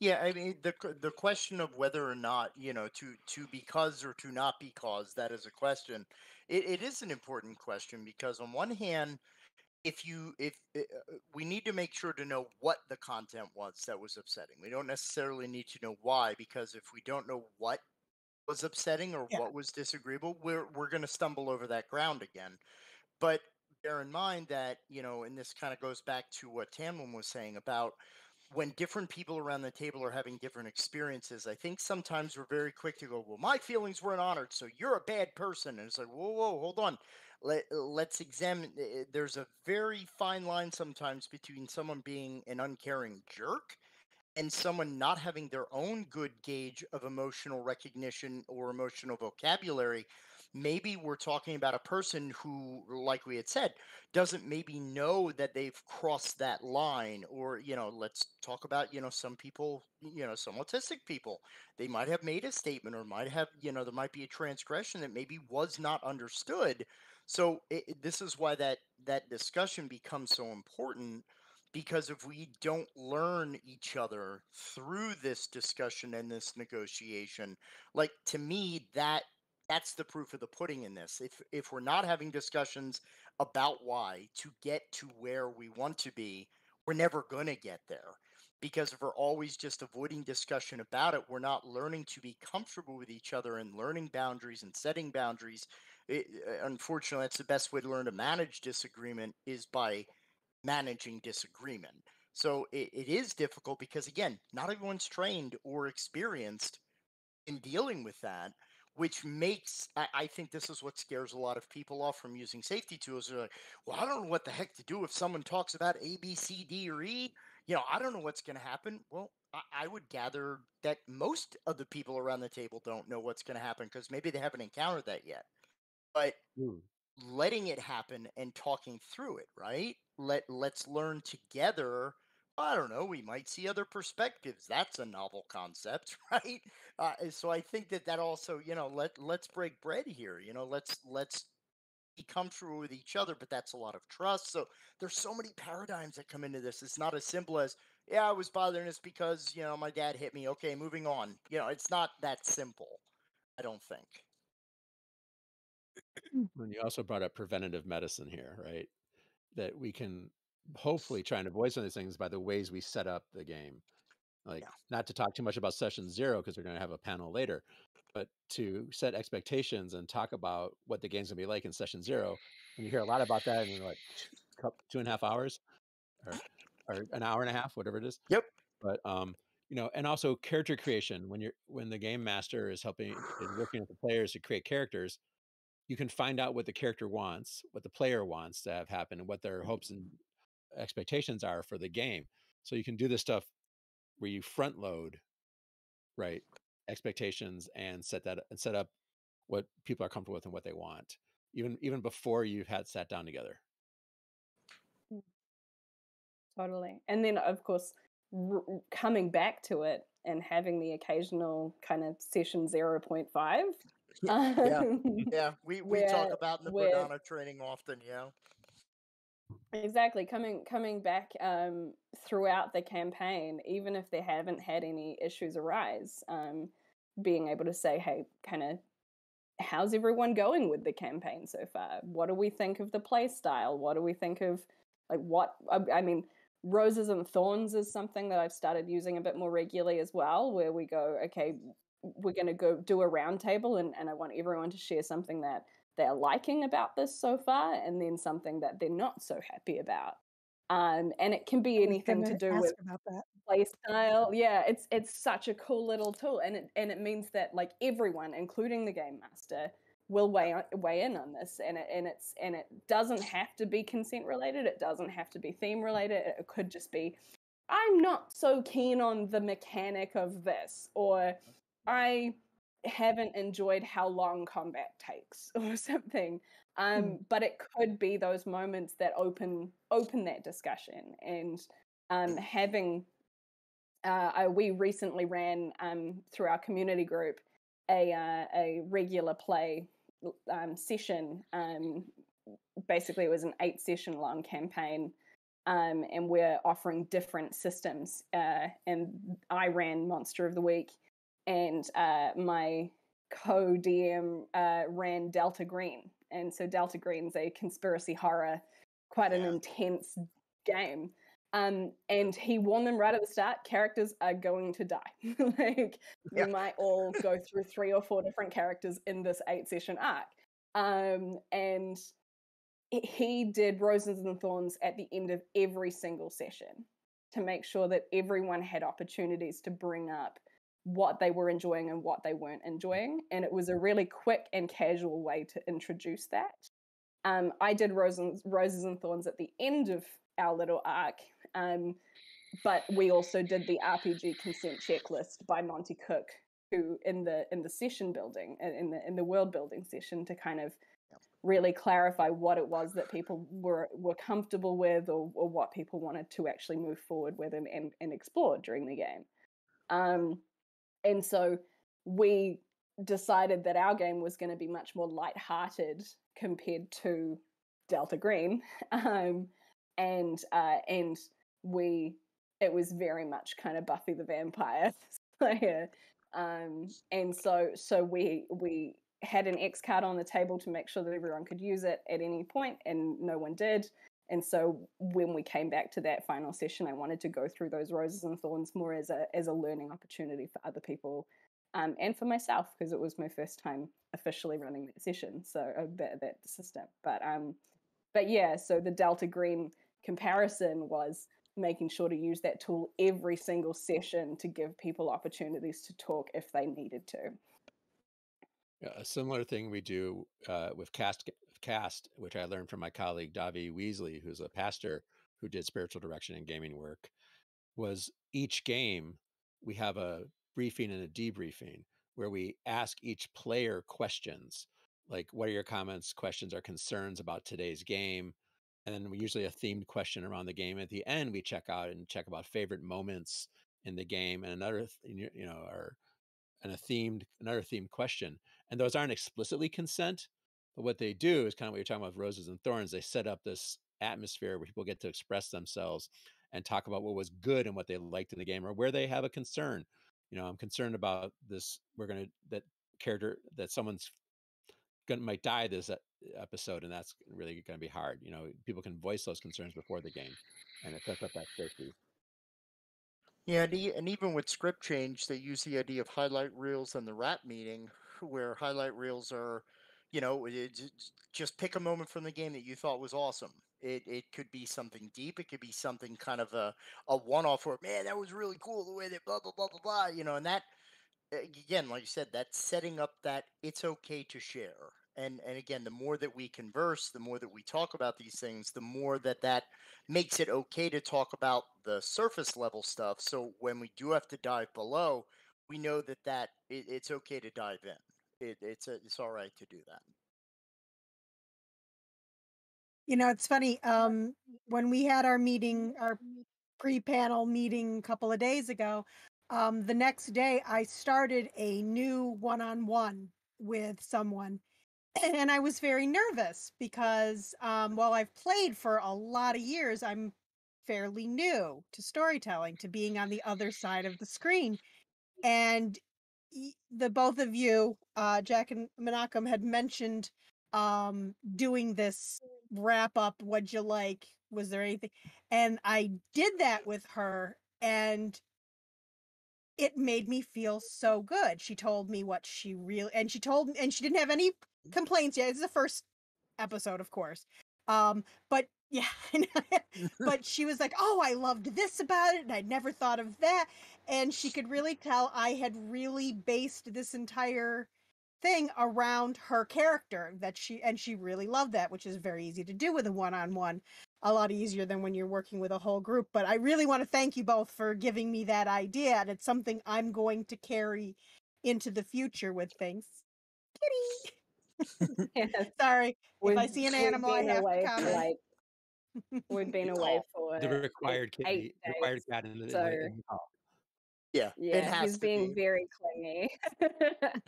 Yeah, I mean the the question of whether or not you know to to because or to not because that is a question. It, it is an important question because on one hand, if you if uh, we need to make sure to know what the content was that was upsetting. We don't necessarily need to know why because if we don't know what was upsetting or yeah. what was disagreeable, we're we're going to stumble over that ground again. But bear in mind that you know, and this kind of goes back to what Tanwin was saying about when different people around the table are having different experiences, I think sometimes we're very quick to go, well, my feelings weren't honored, so you're a bad person. And it's like, whoa, whoa, hold on. Let, let's examine. Eh, eh, there's a very fine line sometimes between someone being an uncaring jerk and someone not having their own good gauge of emotional recognition or emotional vocabulary maybe we're talking about a person who like we had said doesn't maybe know that they've crossed that line or you know let's talk about you know some people you know some autistic people. They might have made a statement or might have you know there might be a transgression that maybe was not understood. So it, this is why that that discussion becomes so important because if we don't learn each other through this discussion and this negotiation like to me that that's the proof of the pudding in this. If if we're not having discussions about why to get to where we want to be, we're never going to get there. Because if we're always just avoiding discussion about it, we're not learning to be comfortable with each other and learning boundaries and setting boundaries. It, unfortunately, that's the best way to learn to manage disagreement is by managing disagreement. So it, it is difficult because again, not everyone's trained or experienced in dealing with that, which makes I, I think this is what scares a lot of people off from using safety tools. They're like, well, I don't know what the heck to do if someone talks about A, B, C, D, or E. You know, I don't know what's going to happen. Well, I, would gather that most of the people around the table don't know what's going to happen because maybe they haven't encountered that yet. But Mm. Letting it happen and talking through it, right? Let let's learn together. I don't know. We might see other perspectives. That's a novel concept, [laughs] right? Uh, so I think that that also, you know, let let's break bread here. You know, let's let's be comfortable with each other. But that's a lot of trust. So there's so many paradigms that come into this. It's not as simple as yeah, I was bothering us because you know my dad hit me. Okay, moving on. You know, it's not that simple. I don't think. And you also brought up preventative medicine here, right? That we can hopefully try and avoid some of these things by the ways we set up the game. Like, Yeah. not to talk too much about session zero because we're going to have a panel later, but to set expectations and talk about what the game's going to be like in session zero. And you hear a lot about that in like two, two and a half hours or, or an hour and a half, whatever it is. Yep. But, um, you know, and also character creation when you're when the game master is helping is working with the players to create characters, you can find out what the character wants, what the player wants to have happen, and what their hopes and expectations are for the game. So you can do this stuff where you front load, right, expectations and set that and set up what people are comfortable with and what they want, even even before you've had sat down together. Totally. And then, of course, r- coming back to it and having the occasional kind of session 0.5. Yeah. um, [laughs] Yeah, yeah. we, we talk about the where- training often, yeah. Exactly. Coming coming back um, throughout the campaign, even if they haven't had any issues arise, um, being able to say, "Hey, kind of, how's everyone going with the campaign so far? What do we think of the play style? What do we think of like what? I, I mean, roses and thorns is something that I've started using a bit more regularly as well, where we go, okay, we're going to go do a roundtable, and and I want everyone to share something that they're liking about this so far, and then something that they're not so happy about. Um, and it can be anything to do with play style. Yeah, it's it's such a cool little tool, and it and it means that like everyone, including the game master, will weigh on, weigh in on this, and it and it's and it doesn't have to be consent related. It doesn't have to be theme related. It could just be, I'm not so keen on the mechanic of this, or I haven't enjoyed how long combat takes, [laughs] or something. Um, but it could be those moments that open open that discussion and um, having uh, I, we recently ran um, through our community group a uh, a regular play um, session. Um, basically, it was an eight session long campaign, um, and we're offering different systems. Uh, and I ran Monster of the Week, and uh, my co DM uh, ran Delta Green, and so Delta Green's a conspiracy horror, quite an Yeah. intense game. Um, and he warned them right at the start: characters are going to die. [laughs] like Yeah. we might all go through three or four different characters in this eight session arc. Um, and he- he did roses and thorns at the end of every single session to make sure that everyone had opportunities to bring up what they were enjoying and what they weren't enjoying. And it was a really quick and casual way to introduce that. Um, I did roses, roses and thorns at the end of our little arc, um, but we also did the RPG consent checklist by Monte Cook, who in the in the session building in the in the world building session to kind of really clarify what it was that people were were comfortable with or, or what people wanted to actually move forward with and, and, and explore during the game. Um, and so we decided that our game was going to be much more light-hearted compared to Delta Green. [laughs] Um, and uh, and we it was very much kind of Buffy the Vampire [laughs] Slayer. Um, and so so we we had an X card on the table to make sure that everyone could use it at any point, and no one did. And so when we came back to that final session, I wanted to go through those roses and thorns more as a as a learning opportunity for other people um, and for myself because it was my first time officially running that session, so uh, that that system. But um, but yeah, so the Delta Green comparison was making sure to use that tool every single session to give people opportunities to talk if they needed to. Yeah, a similar thing we do uh, with cast cast, which I learned from my colleague Davi Weasley, who's a pastor who did spiritual direction and gaming work, was each game we have a briefing and a debriefing where we ask each player questions like what are your comments questions or concerns about today's game? And then we usually a themed question around the game. At the end we check out and check about favorite moments in the game and another you know or and a themed another themed question. And those aren't explicitly consent but what they do is kind of what you're talking about roses and thorns they set up this atmosphere where people get to express themselves and talk about what was good and what they liked in the game or where they have a concern. You know i'm concerned about this we're going to that character that someone's going to, might die this episode and that's really going to be hard you know people can voice those concerns before the game and it sets up that safety yeah and, e- and even with script change they use the idea of highlight reels and the rat meeting where highlight reels are you know just pick a moment from the game that you thought was awesome it it could be something deep. It could be something kind of a a one off where man that was really cool the way that blah blah blah blah blah. You know, and that again, like you said, that's setting up that it's okay to share. And and again, the more that we converse, the more that we talk about these things, the more that that makes it okay to talk about the surface level stuff. So when we do have to dive below, we know that that it, it's okay to dive in. It, it's a, it's all right to do that. You know, it's funny. Um, when we had our meeting, our pre-panel meeting a couple of days ago, um, the next day I started a new one-on-one with someone, and I was very nervous because um, while I've played for a lot of years, I'm fairly new to storytelling, to being on the other side of the screen, and the both of you, uh, Jack and Menachem, had mentioned um doing this wrap up what'd you like? Was there anything? And i did that with her and it made me feel so good. She told me what she really and she told and she didn't have any complaints yet. It's the first episode of course. Um but yeah [laughs] [laughs] but she was like oh i loved this about it and i'd never thought of that. And she could really tell i had really based this entire thing around her character that she and she really loved that which is very easy to do with a one-on-one a lot easier than when you're working with a whole group. But i really want to thank you both for giving me that idea and it's something i'm going to carry into the future with things. Kitty! [laughs] Sorry if i see an animal i have to comment. like, we've been away for the required kitty required cat in the, so, in the yeah, yeah, he's being be. very clingy.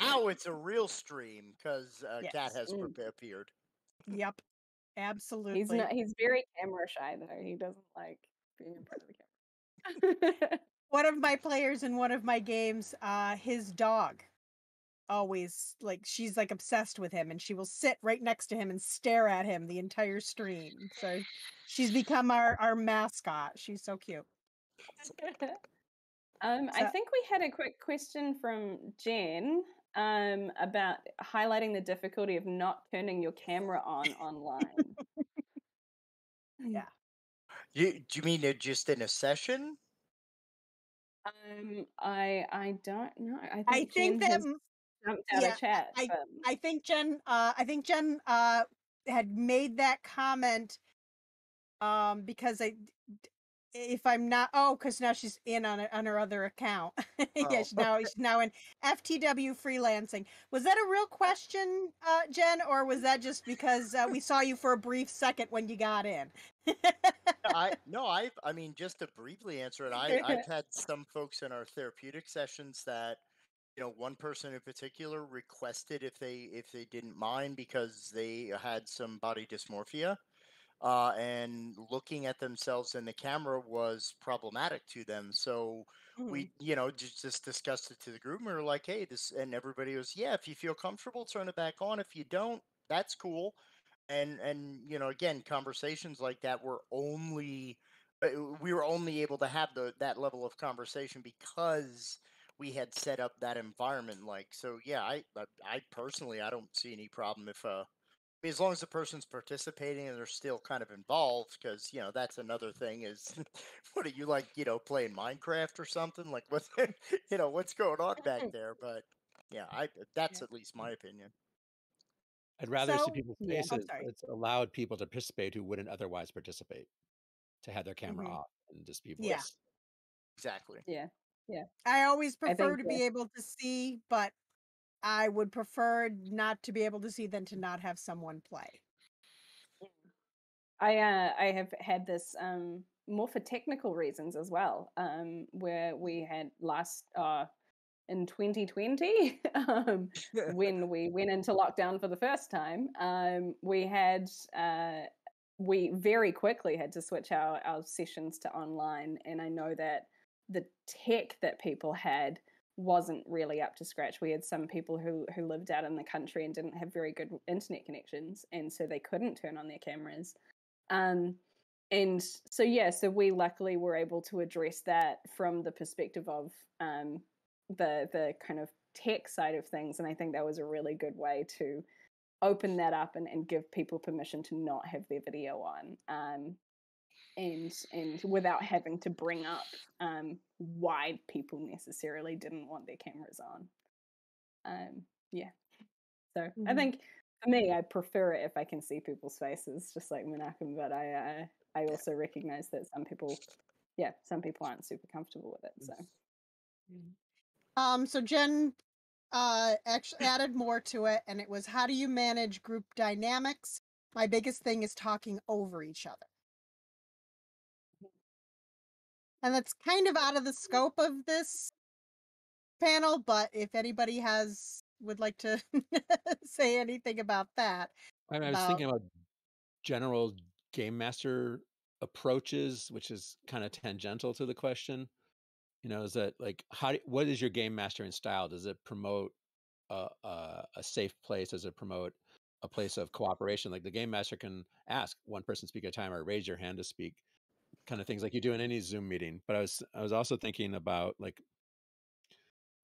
now [laughs] it's a real stream because uh, yes. cat has mm. appeared. Yep, absolutely. He's not. He's very camera shy though. He doesn't like being in front of the [laughs] camera. [laughs] one of my players in one of my games, uh, his dog always like she's like obsessed with him and she will sit right next to him and stare at him the entire stream so she's become our our mascot she's so cute [laughs] um, so, I think we had a quick question from Jen um, about highlighting the difficulty of not turning your camera on online. [laughs] yeah. You, do you mean it just in a session? Um, I I don't know. I think, I think that jumped out yeah, of chat. I, I think Jen. Uh, I think Jen uh had made that comment um because I if I'm not, oh, because now she's in on on her other account. [laughs] Oh. yeah, she's now she's now in FTW freelancing. Was that a real question, uh, Jen, or was that just because uh, we saw you for a brief second when you got in? I no, I [laughs] I mean just to briefly answer it, I I've [laughs] had some folks in our therapeutic sessions that you know one person in particular requested if they if they didn't mind because they had some body dysmorphia uh, and looking at themselves in the camera was problematic to them. So mm-hmm. we, you know, just, just, discussed it to the group. And we were like, hey, this, and everybody was, yeah, if you feel comfortable, turn it back on. If you don't, that's cool. And, and, you know, again, conversations like that were only, uh, we were only able to have the, that level of conversation because we had set up that environment. Like, so yeah, I, I, I personally, I don't see any problem if, uh, as long as the person's participating and they're still kind of involved, because you know that's another thing. Is [laughs] what are you like? You know, playing Minecraft or something? Like what's [laughs] you know what's going on back [laughs] there? But yeah, I that's Yeah. at least my opinion. I'd rather see So people's oh, faces. sorry. It's allowed people to participate who wouldn't otherwise participate to have their camera Mhm. off and just be voice Yeah. voice. Exactly. Yeah. Yeah. I always prefer think to yeah. be able to see, but I would prefer not to be able to see than to not have someone play. I uh, I have had this um, more for technical reasons as well, um, where we had last uh, in 2020 [laughs] um, when we went into lockdown for the first time. Um, we had uh, we very quickly had to switch our our sessions to online, and I know that the tech that people had wasn't really up to scratch. We had some people who who lived out in the country and didn't have very good internet connections, and so they couldn't turn on their cameras. Um, and so yeah, so we luckily were able to address that from the perspective of um, the the kind of tech side of things, and I think that was a really good way to open that up and, and give people permission to not have their video on. Um, and and without having to bring up um, why people necessarily didn't want their cameras on. Um, yeah. So I Mhm. think for me, I prefer it if I can see people's faces, just like Menachem. But I uh, I also recognize that some people, yeah, some people aren't super comfortable with it. So Um, so Jen uh actually added more to it, and it was how do you manage group dynamics? My biggest thing is talking over each other. And that's kind of out of the scope of this panel, but if anybody has would like to [laughs] say anything about that, I, I was about thinking about general game master approaches, which is kind of tangential to the question. You know, is that like how? do- What is your game mastering style? Does it promote a, a, a safe place? Does it promote a place of cooperation? Like the game master can ask one person speak at a time or raise your hand to speak, kind of things like you do in any Zoom meeting. But I was I was also thinking about like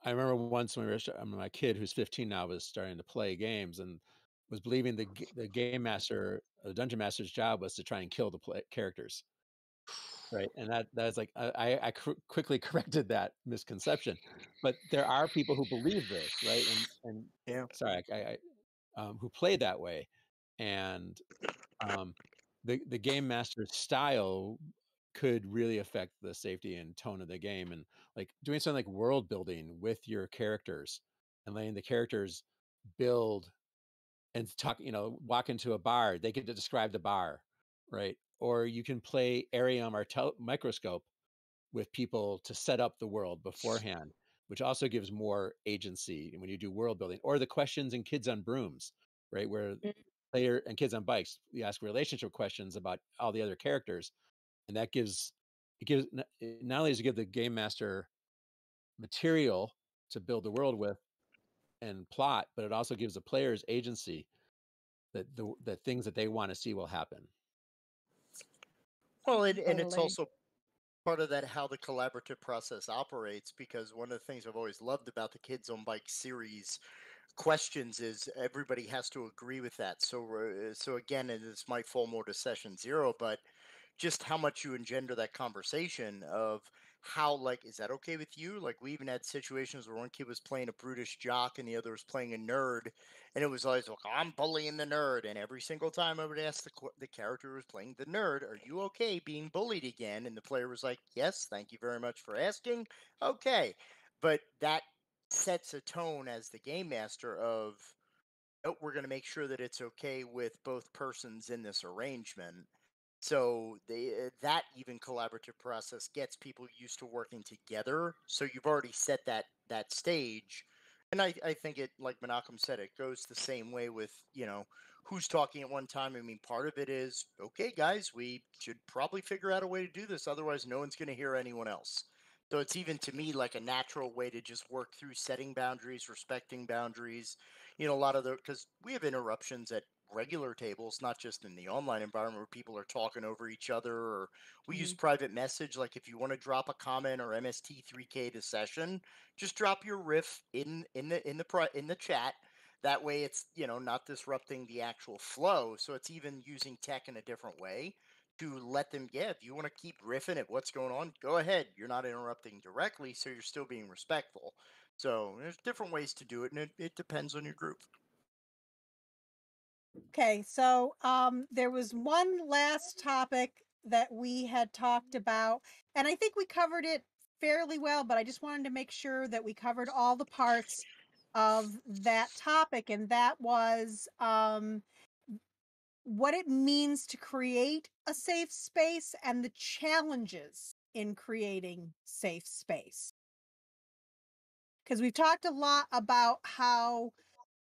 I remember once when we were, I mean, my kid who's 15 now was starting to play games and was believing the the game master, the dungeon master's job was to try and kill the play- characters, right? And that that's like I I I cr- quickly [laughs] corrected that misconception, but there are people who believe this, right? And and Yeah. sorry, I, I um, who play that way, and um, the the game master's style could really affect the safety and tone of the game and like doing something like world building with your characters and letting the characters build and talk you know walk into a bar they get to describe the bar right or you can play arium or tel- microscope with people to set up the world beforehand which also gives more agency when you do world building or the questions in kids on brooms right where Mm. player and kids on bikes you ask relationship questions about all the other characters and that gives it gives it not only does it give the game master material to build the world with and plot but it also gives the players agency that the the things that they want to see will happen Well, and, and it's also part of that how the collaborative process operates because one of the things I've always loved about the Kids on Bike series questions is everybody has to agree with that. So uh, so again, and this might fall more to session zero, but just how much you engender that conversation of how like is that okay with you? Like we even had situations where one kid was playing a brutish jock and the other was playing a nerd and it was always like i'm bullying the nerd and every single time i would ask the, the character who was playing the nerd are you okay being bullied again? and the player was like yes thank you very much for asking okay. But that sets a tone as the game master of oh, we're going to make sure that it's okay with both persons in this arrangement so they, uh, that even collaborative process gets people used to working together. So you've already set that that stage, and I, I think it like Menachem said, it goes the same way with you know who's talking at one time. I mean, part of it is okay, guys, we should probably figure out a way to do this, otherwise no one's going to hear anyone else. So it's even to me like a natural way to just work through setting boundaries, respecting boundaries. You know, a lot of the because we have interruptions at regular tables, not just in the online environment where people are talking over each other or we use mm-hmm. private message. Like if you want to drop a comment or MST3K to session, just drop your riff in in the in the pri- in the chat. That way, it's you know not disrupting the actual flow. So it's even using tech in a different way to let them. Yeah, if you want to keep riffing at what's going on, go ahead. You're not interrupting directly, so you're still being respectful. So there's different ways to do it, and it, it depends on your group. Okay, so um, there was one last topic that we had talked about, and I think we covered it fairly well, but I just wanted to make sure that we covered all the parts of that topic, and that was um, what it means to create a safe space and the challenges in creating safe space. Because we've talked a lot about how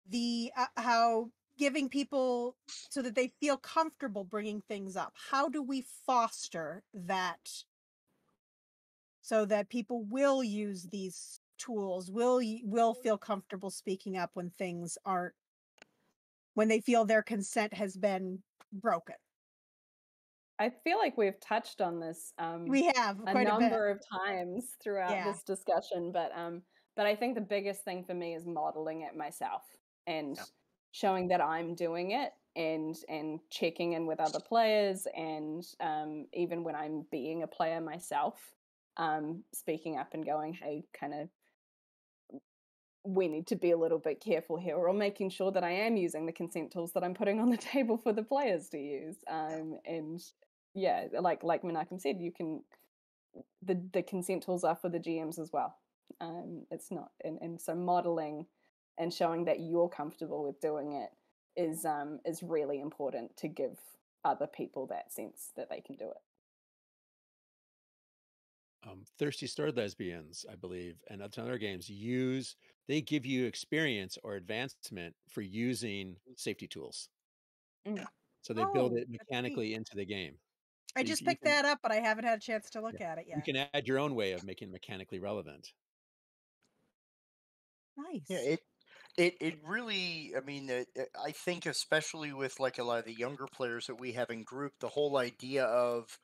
the uh, how giving people so that they feel comfortable bringing things up. How do we foster that so that people will use these tools, will will feel comfortable speaking up when things aren't when they feel their consent has been broken? I feel like we've touched on this um, we have a number a of times throughout yeah. this discussion, but um, but I think the biggest thing for me is modeling it myself and yeah showing that I'm doing it and and checking in with other players and um, even when I'm being a player myself, um, speaking up and going, hey, kind of we need to be a little bit careful here, or making sure that I am using the consent tools that I'm putting on the [laughs] table for the players to use. Um, and yeah, like like Menachem said, you can the the consent tools are for the GMs as well. Um, it's not, and, and so modeling and showing that you're comfortable with doing it is um, is really important to give other people that sense that they can do it. Um, Thirsty Sword Lesbians, I believe, and other games use they give you experience or advancement for using safety tools. Mm. So they oh, build it mechanically into the game. I just picked can, that up, but I haven't had a chance to look yeah, at it yet. You can add your own way of making it mechanically relevant. Nice. Yeah, it it it really, I mean, it, it, I think especially with like a lot of the younger players that we have in group, the whole idea of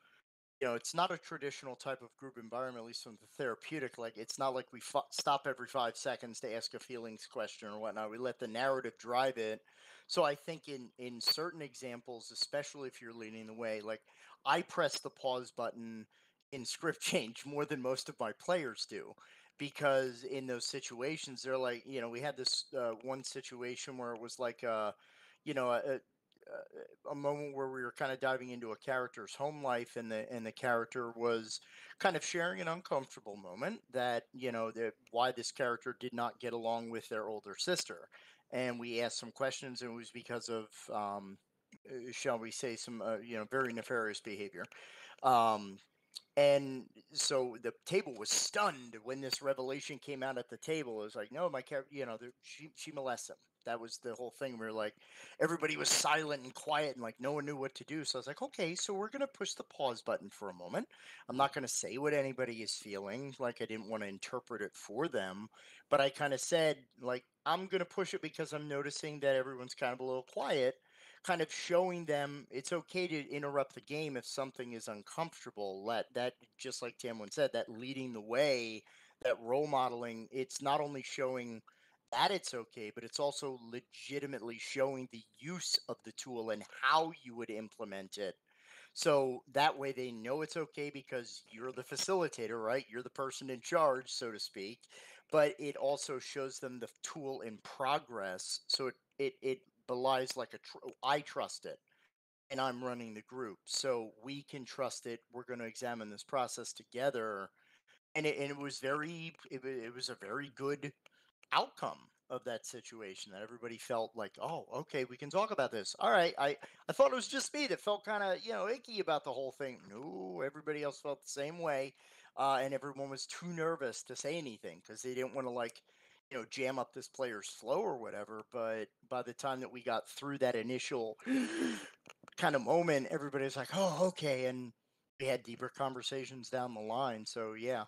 you know, it's not a traditional type of group environment, at least from the therapeutic. Like, it's not like we f- stop every five seconds to ask a feelings question or whatnot. We let the narrative drive it. So I think in in certain examples, especially if you're leading the way, like I press the pause button in script [laughs] change more than most of my players do because in those situations they're like you know we had this uh, one situation where it was like uh you know a, a, a moment where we were kind of diving into a character's home life and the and the character was kind of sharing an uncomfortable moment that you know that why this character did not get along with their older sister. And we asked some questions and it was because of um, uh, shall we say some uh, you know very nefarious behavior. Um, and so the table was stunned when this revelation came out at the table. It was like, no, my character, you know, she she molests him. That was the whole thing. We were like, everybody was silent and quiet, and like no one knew what to do. So I was like, okay, so we're gonna push the pause button for a moment. I'm not gonna say what anybody is feeling. Like I didn't want to interpret it for them, but I kind of said, like, I'm gonna push it because I'm noticing that everyone's kind of a little quiet kind of showing them it's okay to interrupt the game if something is uncomfortable. Let that just like Tamlin said, that leading the way, that role modeling, it's not only showing that it's okay, but it's also legitimately showing the use of the tool and how you would implement it. So that way they know it's okay because you're the facilitator, right? You're the person in charge, so to speak. But it also shows them the tool in progress. So it it, it belies like a tr- I trust it and I'm running the group. So we can trust it. We're going to examine this process together. And it, and it was very, it, it was a very good outcome of that situation that everybody felt like, oh, okay, we can talk about this. All right. I, I thought it was just me that felt kind of, you know, icky about the whole thing. No, everybody else felt the same way. Uh, and everyone was too nervous to say anything because they didn't want to like you know jam up this player's flow or whatever but by the time that we got through that initial kind of moment everybody's like oh okay and we had deeper conversations down the line so yeah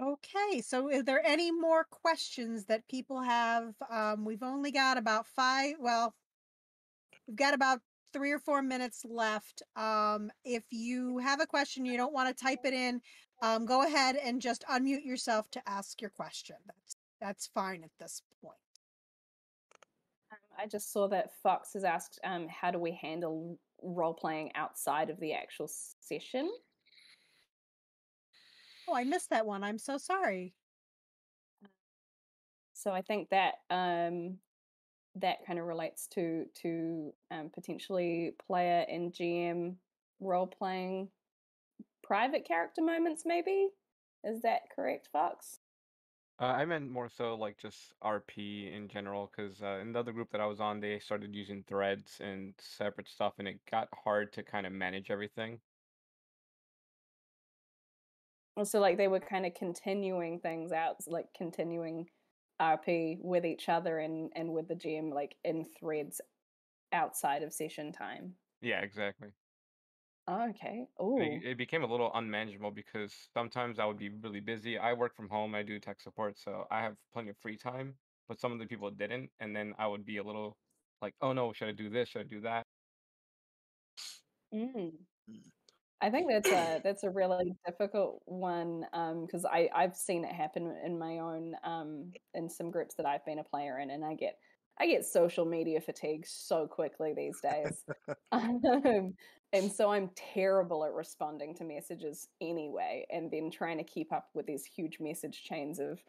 Okay, so is there any more questions that people have? Um, we've only got about five, well, we've got about three or four minutes left. Um, if you have a question, you don't want to type it in, um, go ahead and just unmute yourself to ask your question. That's that's fine at this point. Um, I just saw that Fox has asked, um, how do we handle role playing outside of the actual session? Oh, I missed that one. I'm so sorry. So I think that um, that kind of relates to to um, potentially player and GM role playing private character moments. Maybe is that correct, Fox? Uh, I meant more so like just RP in general, because uh, in the other group that I was on, they started using threads and separate stuff, and it got hard to kind of manage everything. Also, like they were kind of continuing things out, like continuing RP with each other and and with the GM, like in threads outside of session time. Yeah, exactly. Oh, okay. It, Oh, it became a little unmanageable because sometimes I would be really busy. I work from home, I do tech support, so I have plenty of free time, but some of the people didn't, and then I would be a little like, oh no, should I do this? Should I do that? mm. Mm. I think that's a [clears throat] that's a really difficult one because I I've seen it happen in my own um in some groups that I've been a player in, and I get I get social media fatigue so quickly these days, [laughs] [laughs] um, and so I'm terrible at responding to messages anyway, and then trying to keep up with these huge message chains of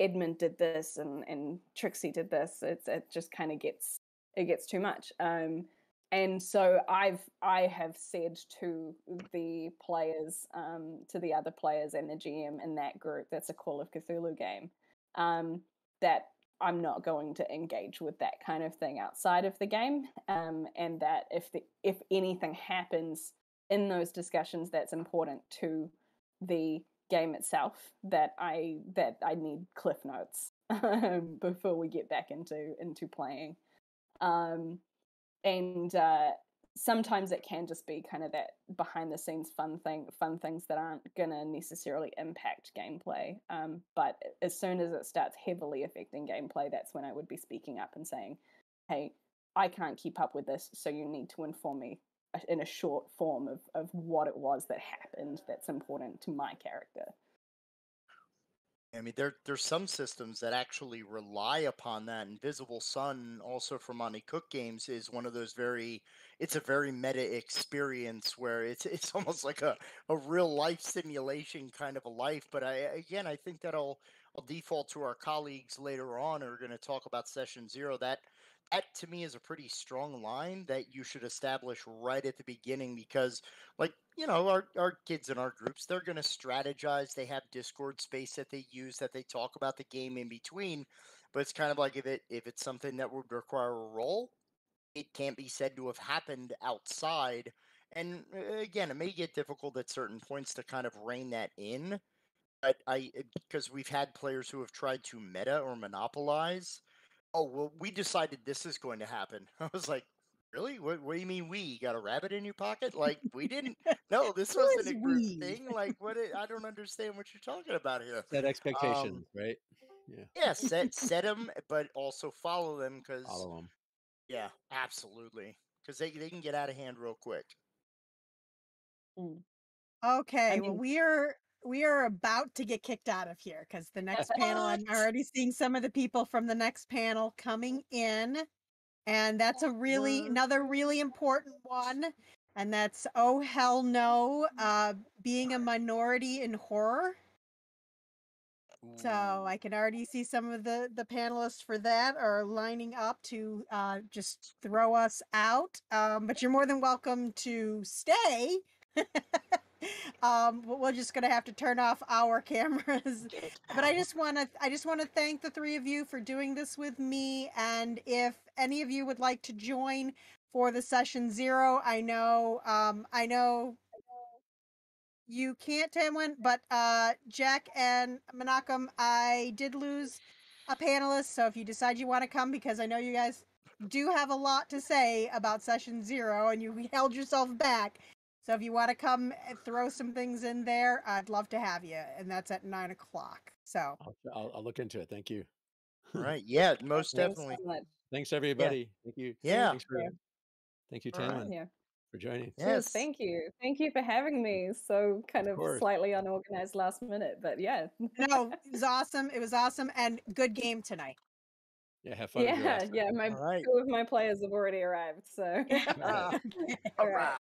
Edmund did this and and Trixie did this. It's it just kind of gets it gets too much. Um, and so I've I have said to the players, um, to the other players and the GM in that group, that's a Call of Cthulhu game, um, that I'm not going to engage with that kind of thing outside of the game, um, and that if the if anything happens in those discussions that's important to the game itself, that I that I need cliff notes um, before we get back into into playing. Um, and uh, sometimes it can just be kind of that behind the scenes fun thing fun things that aren't going to necessarily impact gameplay um, but as soon as it starts heavily affecting gameplay that's when i would be speaking up and saying hey i can't keep up with this so you need to inform me uh, in a short form of, of what it was that happened that's important to my character I mean, there there's some systems that actually rely upon that. Invisible Sun, also from Monte Cook Games, is one of those very. It's a very meta experience where it's [laughs] it's almost like a, a real life simulation kind of a life. But I again, I think that I'll I'll default to our colleagues later on who are going to talk about session zero. That that to me is a pretty strong line that you should establish right at the beginning because like you know our, our kids in our groups they're going to strategize they have discord space that they use that they talk about the game in between but it's kind of like if it if it's something that would require a roll it can't be said to have happened outside and uh, again it may get difficult at certain points to kind of rein that in but i because we've had players who have tried to meta or monopolize oh well we decided this is going to happen [laughs] i was like really what, what do you mean we you got a rabbit in your pocket like we didn't [laughs] no this wasn't a group we? thing like what it, i don't understand what you're talking about here Set expectations, right? Yeah. yeah set [laughs] set them but also follow them because Follow them. yeah absolutely because they, they can get out of hand real quick Mm. Okay, well mean- we are we are about to get kicked out of here because the next panel [laughs] I'm already seeing some of the people from the next panel coming in. And that's a really another really important one. And that's oh hell no, uh being a minority in horror. So I can already see some of the the panelists for that are lining up to uh, just throw us out. Um, but you're more than welcome to stay. [laughs] um, we're just gonna have to turn off our [laughs] cameras. But I just want to I just want to thank the three of you for doing this with me. And if any of you would like to join for the session zero, I know um, I know you can't, Tamwin, but uh, Jack and Menachem, I did lose a panelist. So if you decide you want to come, because I know you guys do have a lot to say about session zero and you [laughs] held yourself back. So if you want to come and throw some things in there, I'd love to have you. And that's at nine o'clock. So I'll, I'll, I'll look into it. Thank you. [laughs] right yeah most Thanks definitely so. Thanks, everybody. Thank you. Yeah. Thanks for, thank you, All right. Tamlin. Yeah. for joining. Yes, Yes. thank you. Thank you for having me. So kind Of of slightly unorganized last minute, but yeah. No, it was awesome. It was awesome and good game tonight. Yeah, have fun. Yeah, yeah. My All right. two of my players have already arrived, so all [laughs] [laughs] all right. right.